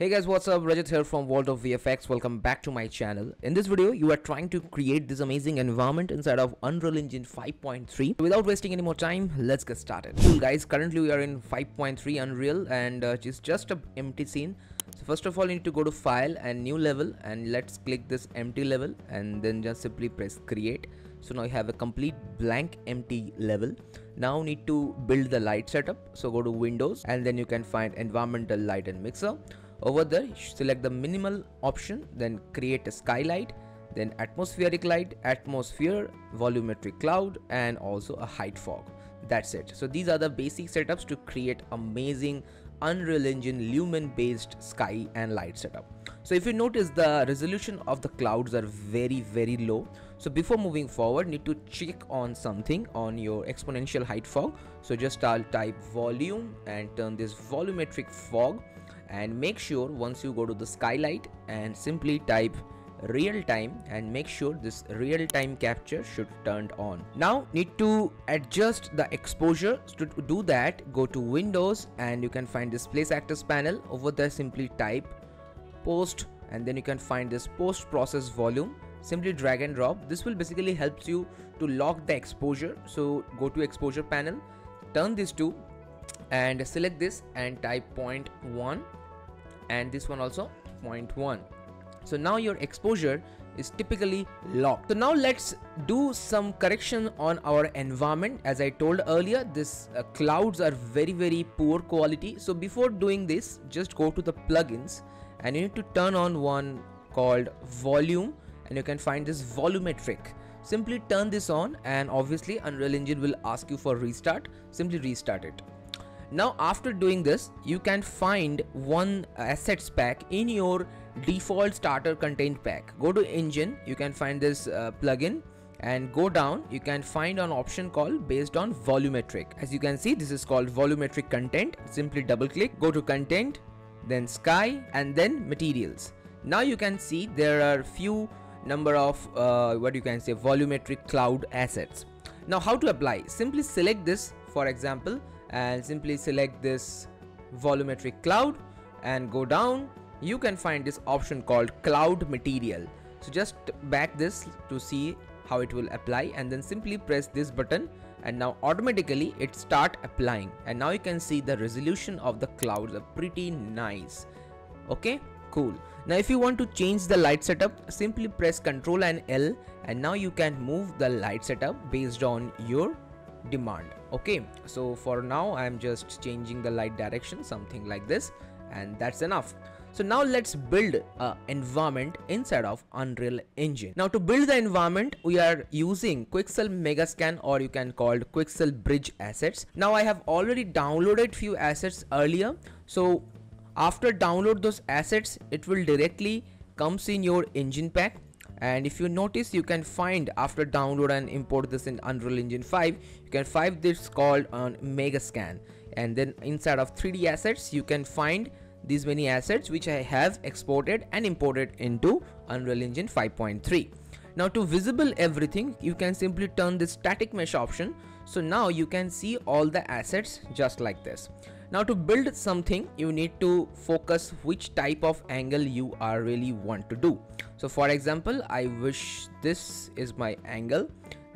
Hey guys, what's up? Rajat here from World of VFX. Welcome back to my channel. In this video, you are trying to create this amazing environment inside of Unreal Engine 5.3. Without wasting any more time, let's get started. Cool guys, currently we are in 5.3 Unreal and uh, it's just a empty scene. So first of all, you need to go to File and New Level and let's click this empty level and then just simply press Create. So now you have a complete blank empty level. Now need to build the light setup. So go to Windows and then you can find Environmental Light and Mixer over there select the minimal option then create a skylight then atmospheric light atmosphere volumetric cloud and also a height fog. That's it. So these are the basic setups to create amazing unreal engine lumen based sky and light setup. So if you notice the resolution of the clouds are very very low. So before moving forward need to check on something on your exponential height fog. So just i'll type volume and turn this volumetric fog and make sure once you go to the skylight and simply type real time and make sure this real time capture should turned on. Now need to adjust the exposure. To do that go to windows and you can find this place actors panel. Over there simply type post and then you can find this post process volume. Simply drag and drop. This will basically helps you to lock the exposure. So go to exposure panel turn this to and select this and type 0.1 and this one also 0.1 so now your exposure is typically locked. So now let's do some correction on our environment. As i told earlier this uh, clouds are very very poor quality. So before doing this just go to the plugins and you need to turn on one called volume and you can find this volumetric. Simply turn this on and obviously unreal engine will ask you for restart. Simply restart it now after doing this you can find one assets pack in your default starter content pack. Go to engine you can find this uh, plugin. And go down you can find an option called based on volumetric. As you can see this is called volumetric content. Simply double click go to content then sky and then materials. Now you can see there are few number of uh, what you can say volumetric cloud assets. Now how to apply? Simply select this for example and simply select this volumetric cloud and go down. You can find this option called cloud material. So just back this to see how it will apply and then simply press this button and now automatically it start applying. And now you can see the resolution of the clouds are pretty nice. Okay cool. Now if you want to change the light setup simply press ctrl and l and now you can move the light setup based on your demand okay so for now i'm just changing the light direction something like this and that's enough so now let's build a environment inside of Unreal Engine. Now to build the environment, we are using Quixel Megascan or you can call Quixel Bridge assets. Now I have already downloaded few assets earlier. So after download those assets, it will directly comes in your engine pack and if you notice you can find after download and import this in Unreal Engine 5 you can find this called on Megascan and then inside of 3d assets you can find these many assets which I have exported and imported into Unreal Engine 5.3 now to visible everything you can simply turn this static mesh option. So now you can see all the assets just like this. Now to build something you need to focus which type of angle you are really want to do so for example i wish this is my angle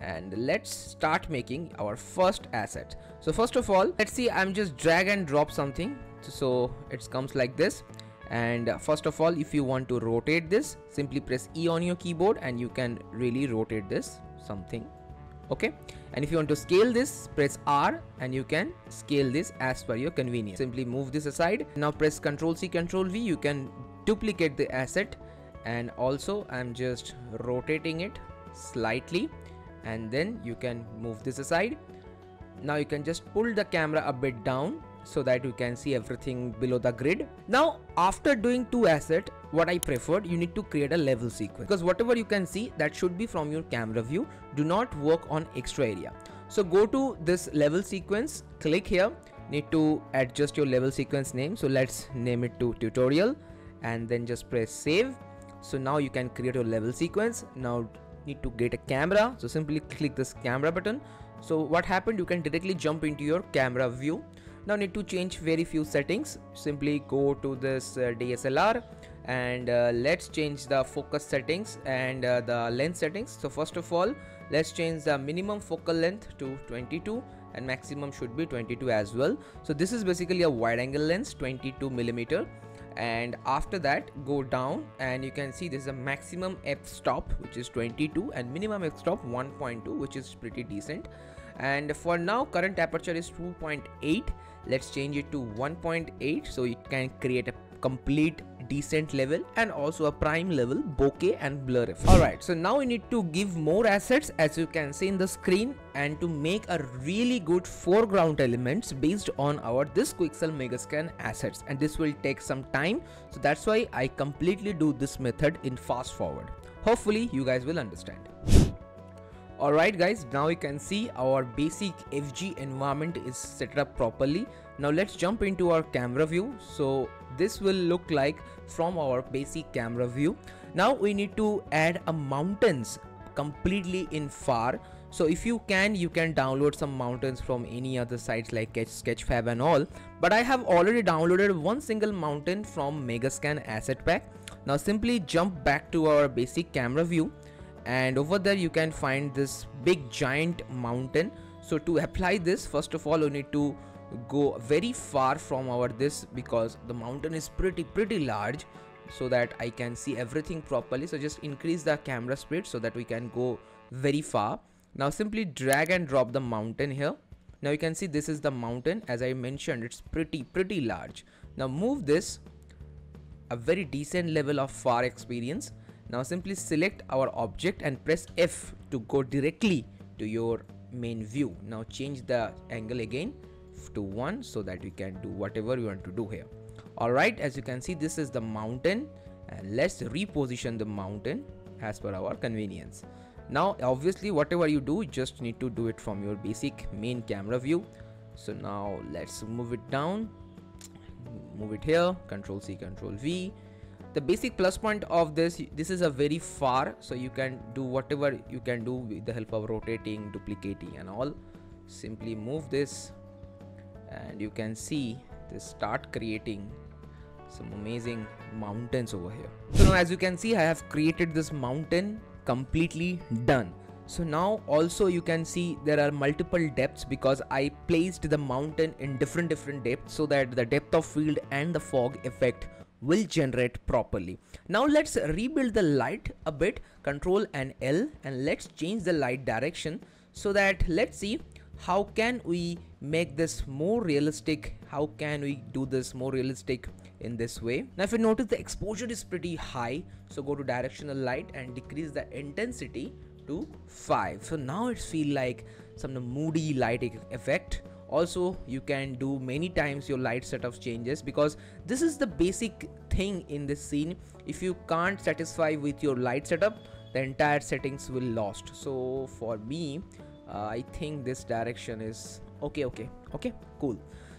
and let's start making our first asset. So first of all let's see i'm just drag and drop something. So it comes like this. And first of all if you want to rotate this simply press e on your keyboard and you can really rotate this something. Okay? And if you want to scale this press r and you can scale this as per your convenience. Simply move this aside. Now press ctrl c ctrl v. You can duplicate the asset and also i'm just rotating it slightly. And then you can move this aside. Now you can just pull the camera a bit down so that you can see everything below the grid. Now after doing two asset what I preferred you need to create a level sequence. Because whatever you can see that should be from your camera view. Do not work on extra area. So go to this level sequence click here. Need to adjust your level sequence name. So let's name it to tutorial. And then just press save so now you can create your level sequence. Now need to get a camera. So simply click this camera button. So what happened? You can directly jump into your camera view. Now need to change very few settings. Simply go to this uh, DSLR and uh, let's change the focus settings and uh, the lens settings. So first of all let's change the minimum focal length to 22 and maximum should be 22 as well. So this is basically a wide angle lens 22 millimeter and after that go down and you can see this is a maximum f-stop which is 22 and minimum f-stop 1.2 which is pretty decent. And for now current aperture is 2.8 let's change it to 1.8 so it can create a complete decent level and also a prime level bokeh and blur effect alright so now we need to give more assets as you can see in the screen and to make a really good foreground elements based on our this Quixel Megascan assets. And this will take some time so that's why I completely do this method in fast forward. Hopefully you guys will understand. Alright guys, now you can see our basic FG environment is set up properly. Now let's jump into our camera view. So this will look like from our basic camera view. Now we need to add a mountains completely in far. So if you can, you can download some mountains from any other sites like Sketchfab and all. But I have already downloaded one single mountain from Megascan asset pack. Now simply jump back to our basic camera view and over there you can find this big giant mountain so to apply this first of all you need to go very far from our this because the mountain is pretty pretty large so that I can see everything properly. So just increase the camera speed so that we can go very far. Now simply drag and drop the mountain here. Now you can see this is the mountain. As I mentioned it's pretty pretty large. Now move this a very decent level of far experience. Now simply select our object and press F to go directly to your main view. Now change the angle again to 1 so that you can do whatever you want to do here. Alright, as you can see this is the mountain and let's reposition the mountain as per our convenience. Now obviously whatever you do you just need to do it from your basic main camera view. So now let's move it down, move it here, control C, control V the basic plus point of this this is a very far so you can do whatever you can do with the help of rotating duplicating and all simply move this and you can see they start creating some amazing mountains over here so now as you can see i have created this mountain completely done so now also you can see there are multiple depths because I placed the mountain in different different depths so that the depth of field and the fog effect will generate properly. Now let's rebuild the light a bit, control and L and let's change the light direction so that let's see how can we make this more realistic? How can we do this more realistic in this way? Now if you notice the exposure is pretty high. So go to directional light and decrease the intensity to 5 so now it's feel like some moody light effect. Also you can do many times your light setup changes because this is the basic thing in this scene. If you can't satisfy with your light setup the entire settings will lost. So for me uh, i think this direction is okay okay okay cool.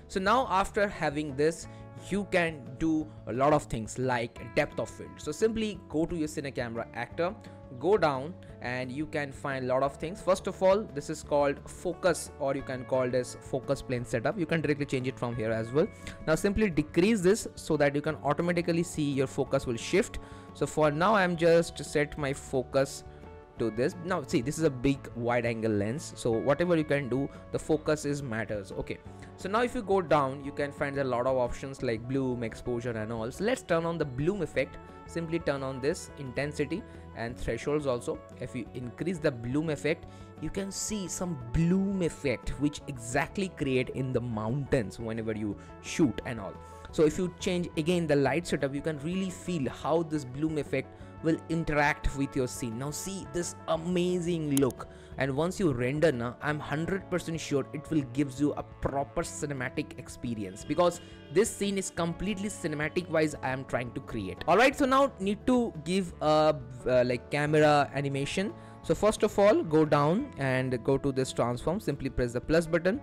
So now after having this you can do a lot of things like depth of field. So simply go to your cine camera actor go down and you can find a lot of things. First of all this is called focus or you can call this focus plane setup. You can directly change it from here as well. Now simply decrease this so that you can automatically see your focus will shift. So for now i'm just set my focus to this. Now see this is a big wide angle lens. So whatever you can do the focus is matters. Okay. So now if you go down you can find a lot of options like bloom exposure and all. So let's turn on the bloom effect. Simply turn on this intensity and thresholds also. If you increase the bloom effect you can see some bloom effect which exactly create in the mountains whenever you shoot and all. So if you change again the light setup you can really feel how this bloom effect will interact with your scene. Now see this amazing look. And once you render now i'm 100% sure it will gives you a proper cinematic experience because this scene is completely cinematic wise i am trying to create. All right so now need to give a uh, like camera animation. So first of all go down and go to this transform. Simply press the plus button.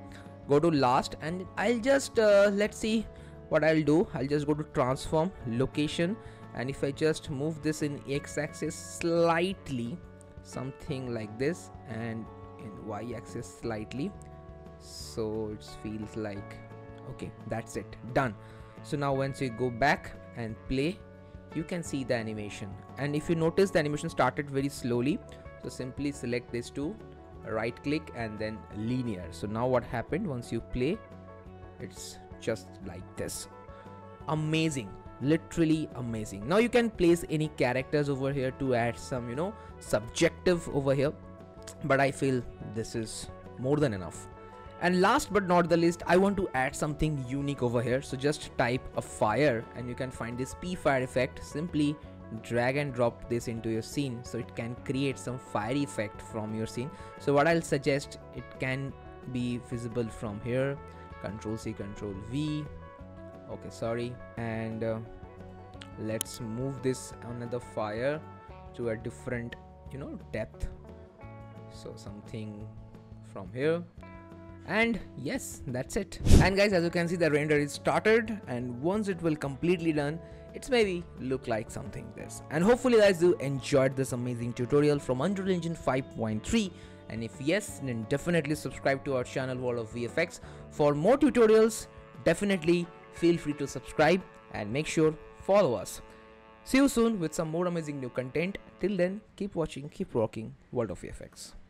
Go to last and i'll just uh, let's see what i'll do. I'll just go to transform location and if I just move this in x-axis slightly something like this and in y-axis slightly so it feels like okay that's it done. So now once you go back and play you can see the animation. And if you notice the animation started very slowly. So simply select this two right click and then linear. So now what happened? Once you play it's just like this. Amazing literally amazing. Now you can place any characters over here to add some you know subjective over here. But i feel this is more than enough. And last but not the least i want to add something unique over here. So just type a fire and you can find this p fire effect. Simply drag and drop this into your scene. So it can create some fire effect from your scene. So what i'll suggest it can be visible from here. Control c control v okay sorry. And uh, let's move this another fire to a different you know depth. So something from here. And yes that's it. And guys as you can see the render is started. And once it will completely done it's maybe look like something this. And hopefully guys you enjoyed this amazing tutorial from Unreal Engine 5.3 and if yes then definitely subscribe to our channel World of VFX for more tutorials definitely feel free to subscribe and make sure follow us. See you soon with some more amazing new content. Till then keep watching keep rocking World of VFX